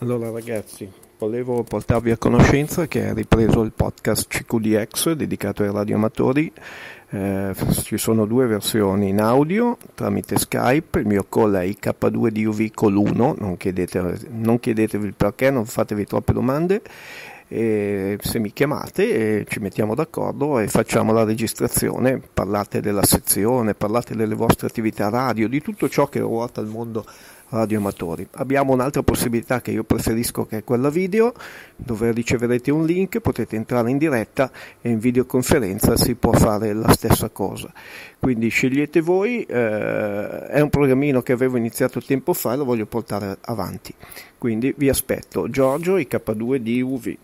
Allora ragazzi, volevo portarvi a conoscenza che è ripreso il podcast CQDX dedicato ai radioamatori. Eh, ci sono due versioni in audio tramite Skype, il mio call è IK2 DUV call 1, non, non chiedetevi il perché, non fatevi troppe domande. E se mi chiamate ci mettiamo d'accordo e facciamo la registrazione, parlate della sezione, parlate delle vostre attività radio, di tutto ciò che ruota il mondo radioamatori. Abbiamo un'altra possibilità che io preferisco che è quella video, dove riceverete un link, potete entrare in diretta e in videoconferenza si può fare la stessa cosa. Quindi scegliete voi, eh, è un programmino che avevo iniziato tempo fa e lo voglio portare avanti. Quindi vi aspetto. Giorgio IK2 di UV.